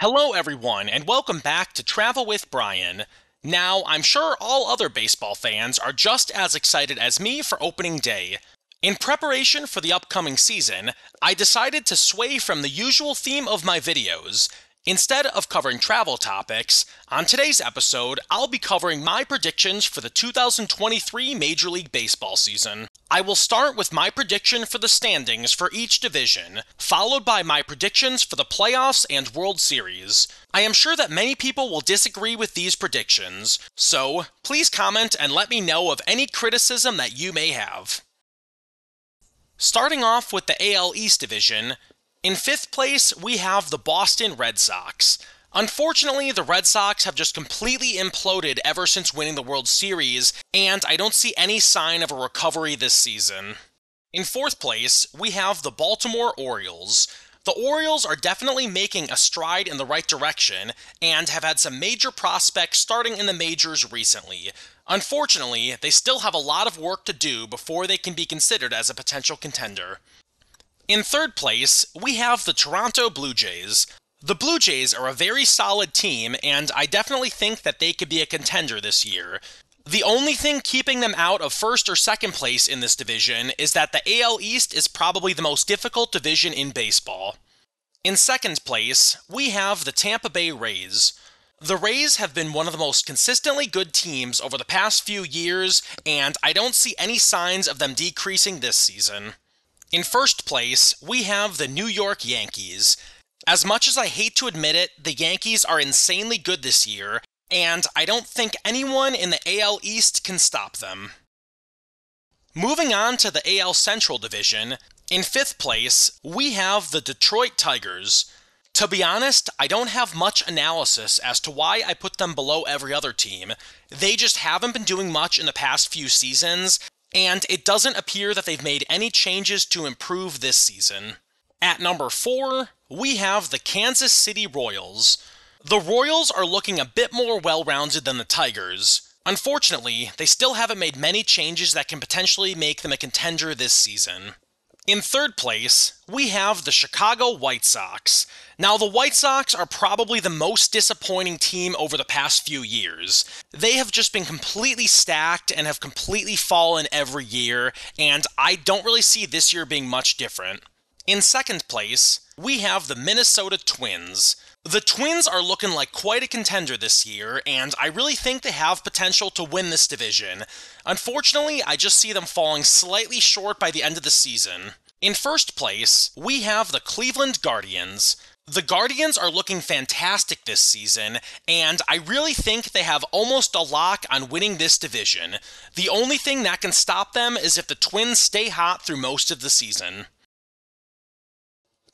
Hello, everyone, and welcome back to Travel with Brian. Now, I'm sure all other baseball fans are just as excited as me for opening day. In preparation for the upcoming season, I decided to sway from the usual theme of my videos Instead of covering travel topics, on today's episode, I'll be covering my predictions for the 2023 Major League Baseball season. I will start with my prediction for the standings for each division, followed by my predictions for the playoffs and World Series. I am sure that many people will disagree with these predictions, so please comment and let me know of any criticism that you may have. Starting off with the AL East division, in fifth place, we have the Boston Red Sox. Unfortunately, the Red Sox have just completely imploded ever since winning the World Series, and I don't see any sign of a recovery this season. In fourth place, we have the Baltimore Orioles. The Orioles are definitely making a stride in the right direction and have had some major prospects starting in the majors recently. Unfortunately, they still have a lot of work to do before they can be considered as a potential contender. In third place, we have the Toronto Blue Jays. The Blue Jays are a very solid team, and I definitely think that they could be a contender this year. The only thing keeping them out of first or second place in this division is that the AL East is probably the most difficult division in baseball. In second place, we have the Tampa Bay Rays. The Rays have been one of the most consistently good teams over the past few years, and I don't see any signs of them decreasing this season. In first place, we have the New York Yankees. As much as I hate to admit it, the Yankees are insanely good this year, and I don't think anyone in the AL East can stop them. Moving on to the AL Central Division, in fifth place, we have the Detroit Tigers. To be honest, I don't have much analysis as to why I put them below every other team. They just haven't been doing much in the past few seasons, and it doesn't appear that they've made any changes to improve this season. At number 4, we have the Kansas City Royals. The Royals are looking a bit more well rounded than the Tigers. Unfortunately, they still haven't made many changes that can potentially make them a contender this season. In third place, we have the Chicago White Sox. Now, the White Sox are probably the most disappointing team over the past few years. They have just been completely stacked and have completely fallen every year, and I don't really see this year being much different. In second place, we have the Minnesota Twins. The Twins are looking like quite a contender this year, and I really think they have potential to win this division. Unfortunately, I just see them falling slightly short by the end of the season. In first place, we have the Cleveland Guardians. The Guardians are looking fantastic this season, and I really think they have almost a lock on winning this division. The only thing that can stop them is if the Twins stay hot through most of the season.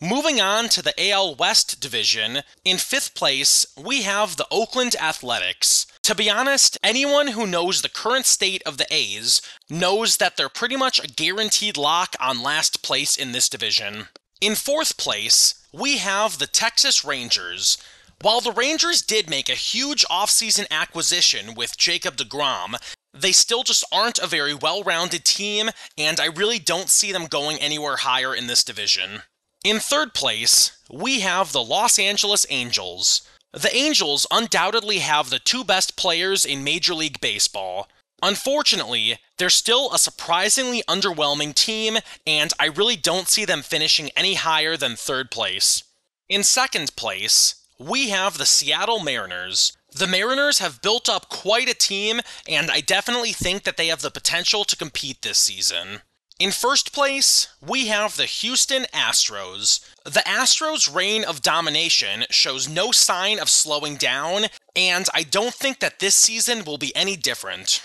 Moving on to the AL West division, in fifth place, we have the Oakland Athletics. To be honest, anyone who knows the current state of the A's knows that they're pretty much a guaranteed lock on last place in this division. In fourth place, we have the Texas Rangers. While the Rangers did make a huge offseason acquisition with Jacob DeGrom, they still just aren't a very well rounded team, and I really don't see them going anywhere higher in this division. In third place, we have the Los Angeles Angels. The Angels undoubtedly have the two best players in Major League Baseball. Unfortunately, they're still a surprisingly underwhelming team, and I really don't see them finishing any higher than third place. In second place, we have the Seattle Mariners. The Mariners have built up quite a team, and I definitely think that they have the potential to compete this season. In first place, we have the Houston Astros. The Astros' reign of domination shows no sign of slowing down, and I don't think that this season will be any different.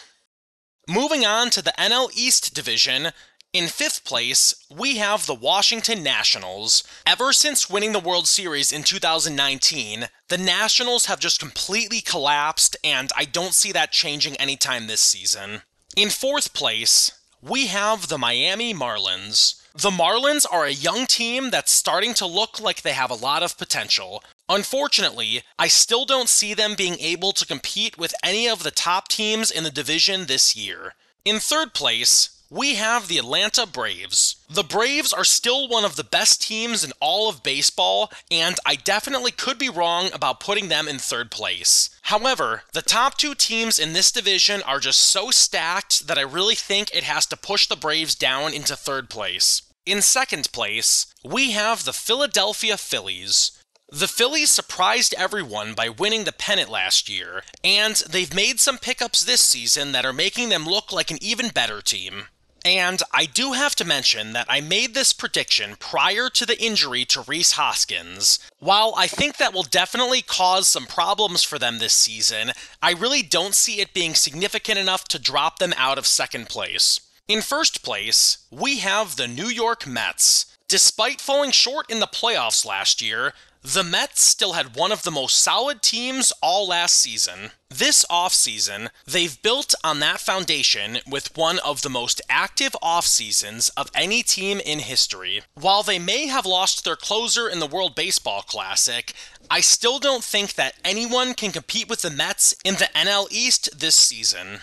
Moving on to the NL East division, in fifth place, we have the Washington Nationals. Ever since winning the World Series in 2019, the Nationals have just completely collapsed, and I don't see that changing anytime this season. In fourth place, we have the Miami Marlins. The Marlins are a young team that's starting to look like they have a lot of potential. Unfortunately, I still don't see them being able to compete with any of the top teams in the division this year. In third place, we have the Atlanta Braves. The Braves are still one of the best teams in all of baseball, and I definitely could be wrong about putting them in third place. However, the top two teams in this division are just so stacked that I really think it has to push the Braves down into third place. In second place, we have the Philadelphia Phillies. The Phillies surprised everyone by winning the pennant last year, and they've made some pickups this season that are making them look like an even better team. And I do have to mention that I made this prediction prior to the injury to Rhys Hoskins. While I think that will definitely cause some problems for them this season, I really don't see it being significant enough to drop them out of second place. In first place, we have the New York Mets. Despite falling short in the playoffs last year, the Mets still had one of the most solid teams all last season. This offseason, they've built on that foundation with one of the most active off seasons of any team in history. While they may have lost their closer in the World Baseball Classic, I still don't think that anyone can compete with the Mets in the NL East this season.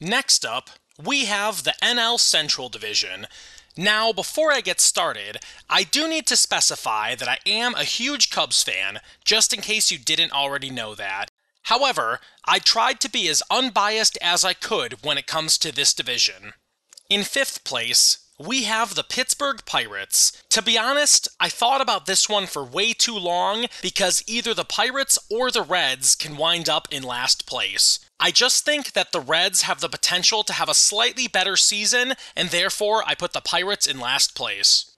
Next up, we have the NL Central Division. Now, before I get started, I do need to specify that I am a huge Cubs fan, just in case you didn't already know that. However, I tried to be as unbiased as I could when it comes to this division. In fifth place, we have the Pittsburgh Pirates. To be honest, I thought about this one for way too long because either the Pirates or the Reds can wind up in last place. I just think that the Reds have the potential to have a slightly better season, and therefore I put the Pirates in last place.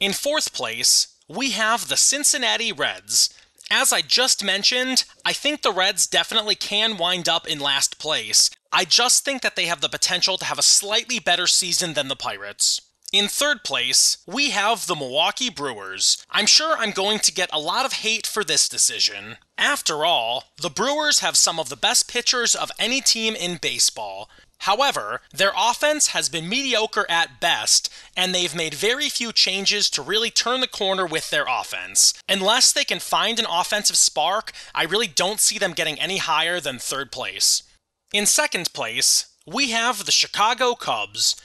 In fourth place, we have the Cincinnati Reds. As I just mentioned, I think the Reds definitely can wind up in last place. I just think that they have the potential to have a slightly better season than the Pirates. In third place, we have the Milwaukee Brewers. I'm sure I'm going to get a lot of hate for this decision. After all, the Brewers have some of the best pitchers of any team in baseball. However, their offense has been mediocre at best, and they've made very few changes to really turn the corner with their offense. Unless they can find an offensive spark, I really don't see them getting any higher than third place. In second place, we have the Chicago Cubs.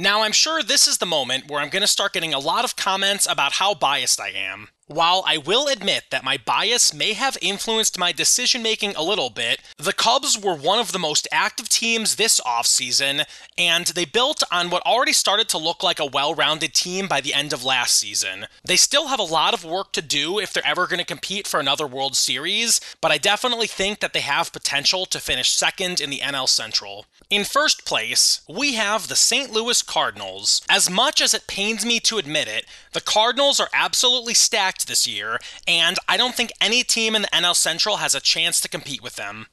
Now, I'm sure this is the moment where I'm going to start getting a lot of comments about how biased I am. While I will admit that my bias may have influenced my decision making a little bit, the Cubs were one of the most active teams this offseason, and they built on what already started to look like a well rounded team by the end of last season. They still have a lot of work to do if they're ever going to compete for another World Series, but I definitely think that they have potential to finish second in the NL Central. In first place, we have the St. Louis Cardinals. As much as it pains me to admit it, the Cardinals are absolutely stacked this year, and I don't think any team in the NL Central has a chance to compete with them.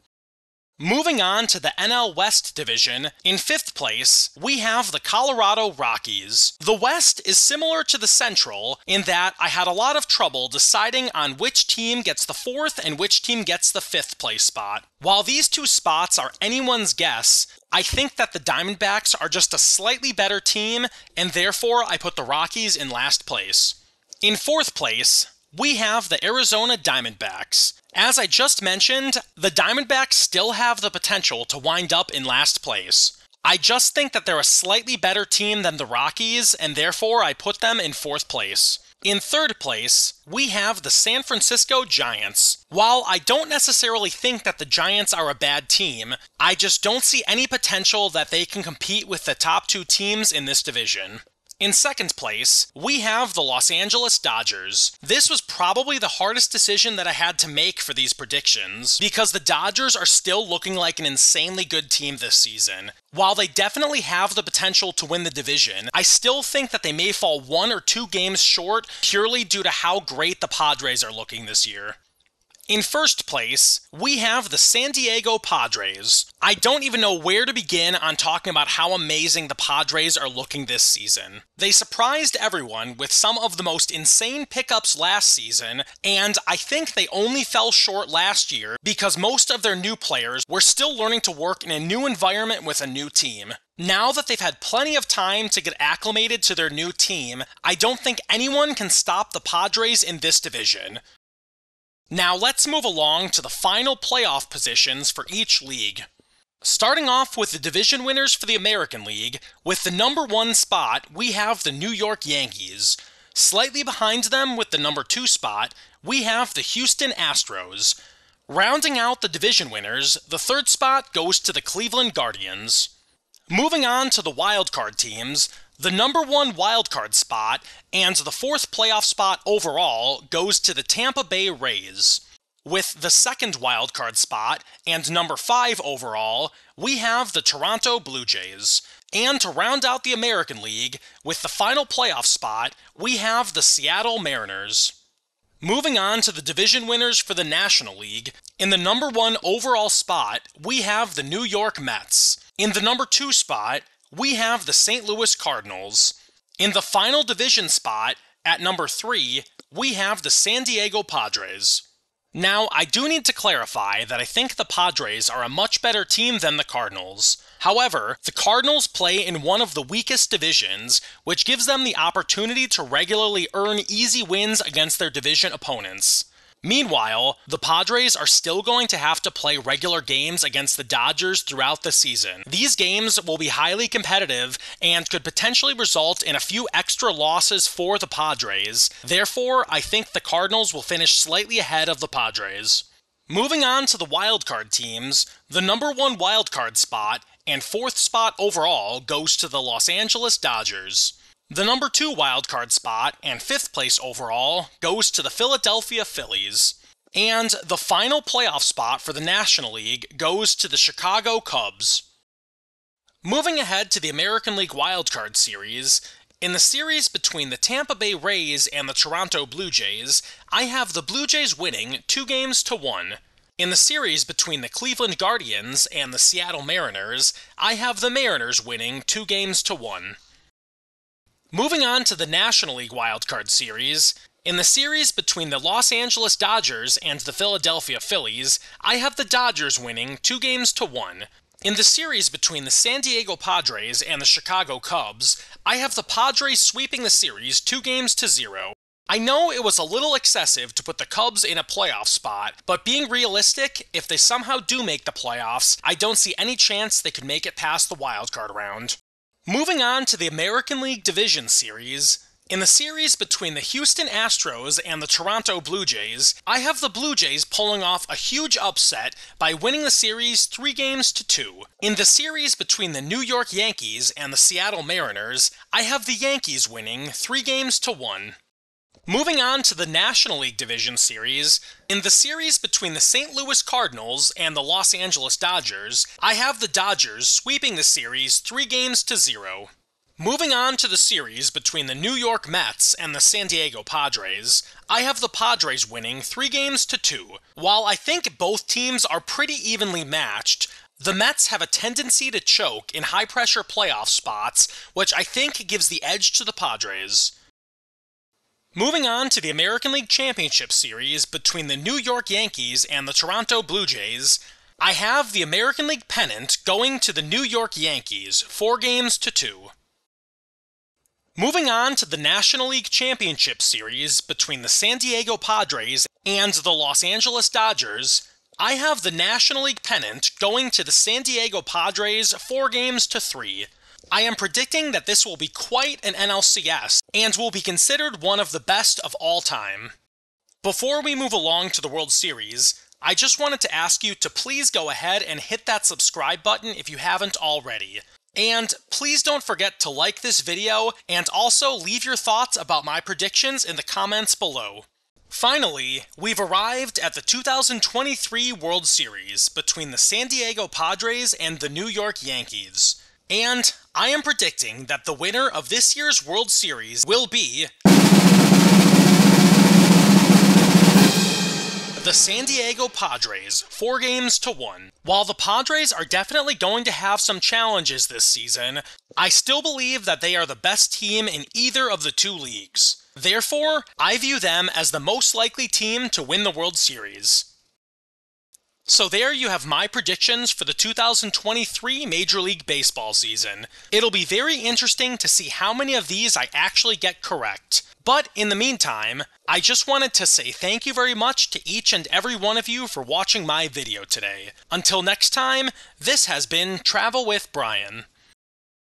Moving on to the NL West division, in fifth place, we have the Colorado Rockies. The West is similar to the Central in that I had a lot of trouble deciding on which team gets the fourth and which team gets the fifth place spot. While these two spots are anyone's guess, I think that the Diamondbacks are just a slightly better team, and therefore I put the Rockies in last place. In fourth place, we have the Arizona Diamondbacks. As I just mentioned, the Diamondbacks still have the potential to wind up in last place. I just think that they're a slightly better team than the Rockies, and therefore I put them in fourth place. In third place, we have the San Francisco Giants. While I don't necessarily think that the Giants are a bad team, I just don't see any potential that they can compete with the top two teams in this division. In second place, we have the Los Angeles Dodgers. This was probably the hardest decision that I had to make for these predictions, because the Dodgers are still looking like an insanely good team this season. While they definitely have the potential to win the division, I still think that they may fall one or two games short purely due to how great the Padres are looking this year. In first place, we have the San Diego Padres. I don't even know where to begin on talking about how amazing the Padres are looking this season. They surprised everyone with some of the most insane pickups last season, and I think they only fell short last year because most of their new players were still learning to work in a new environment with a new team. Now that they've had plenty of time to get acclimated to their new team, I don't think anyone can stop the Padres in this division. Now let's move along to the final playoff positions for each league. Starting off with the division winners for the American League, with the number one spot, we have the New York Yankees. Slightly behind them, with the number two spot, we have the Houston Astros. Rounding out the division winners, the third spot goes to the Cleveland Guardians. Moving on to the wildcard teams, the number one wildcard spot and the fourth playoff spot overall goes to the Tampa Bay Rays. With the second wildcard spot and number five overall, we have the Toronto Blue Jays. And to round out the American League, with the final playoff spot, we have the Seattle Mariners. Moving on to the division winners for the National League, in the number one overall spot, we have the New York Mets. In the number two spot, we have the St. Louis Cardinals. In the final division spot, at number three, we have the San Diego Padres. Now, I do need to clarify that I think the Padres are a much better team than the Cardinals. However, the Cardinals play in one of the weakest divisions, which gives them the opportunity to regularly earn easy wins against their division opponents. Meanwhile, the Padres are still going to have to play regular games against the Dodgers throughout the season. These games will be highly competitive and could potentially result in a few extra losses for the Padres. Therefore, I think the Cardinals will finish slightly ahead of the Padres. Moving on to the wildcard teams, the number one wildcard spot and fourth spot overall goes to the Los Angeles Dodgers. The number two wildcard spot and fifth place overall goes to the Philadelphia Phillies. And the final playoff spot for the National League goes to the Chicago Cubs. Moving ahead to the American League Wildcard Series, in the series between the Tampa Bay Rays and the Toronto Blue Jays, I have the Blue Jays winning two games to one. In the series between the Cleveland Guardians and the Seattle Mariners, I have the Mariners winning two games to one. Moving on to the National League Wildcard Series, in the series between the Los Angeles Dodgers and the Philadelphia Phillies, I have the Dodgers winning two games to one. In the series between the San Diego Padres and the Chicago Cubs, I have the Padres sweeping the series two games to zero. I know it was a little excessive to put the Cubs in a playoff spot, but being realistic, if they somehow do make the playoffs, I don't see any chance they could make it past the wildcard round. Moving on to the American League Division Series, in the series between the Houston Astros and the Toronto Blue Jays, I have the Blue Jays pulling off a huge upset by winning the series three games to two. In the series between the New York Yankees and the Seattle Mariners, I have the Yankees winning three games to one. Moving on to the National League Division Series, in the series between the St. Louis Cardinals and the Los Angeles Dodgers, I have the Dodgers sweeping the series three games to zero. Moving on to the series between the New York Mets and the San Diego Padres, I have the Padres winning three games to two. While I think both teams are pretty evenly matched, the Mets have a tendency to choke in high pressure playoff spots, which I think gives the edge to the Padres. Moving on to the American League Championship Series between the New York Yankees and the Toronto Blue Jays, I have the American League pennant going to the New York Yankees, four games to two. Moving on to the National League Championship Series between the San Diego Padres and the Los Angeles Dodgers, I have the National League pennant going to the San Diego Padres, four games to three. I am predicting that this will be quite an NLCS and will be considered one of the best of all time. Before we move along to the World Series, I just wanted to ask you to please go ahead and hit that subscribe button if you haven't already. And please don't forget to like this video and also leave your thoughts about my predictions in the comments below. Finally, we've arrived at the 2023 World Series between the San Diego Padres and the New York Yankees. And I am predicting that the winner of this year's World Series will be. The San Diego Padres, four games to one. While the Padres are definitely going to have some challenges this season, I still believe that they are the best team in either of the two leagues. Therefore, I view them as the most likely team to win the World Series. So there you have my predictions for the 2023 Major League Baseball season. It'll be very interesting to see how many of these I actually get correct. But in the meantime, I just wanted to say thank you very much to each and every one of you for watching my video today. Until next time, this has been Travel with Brian.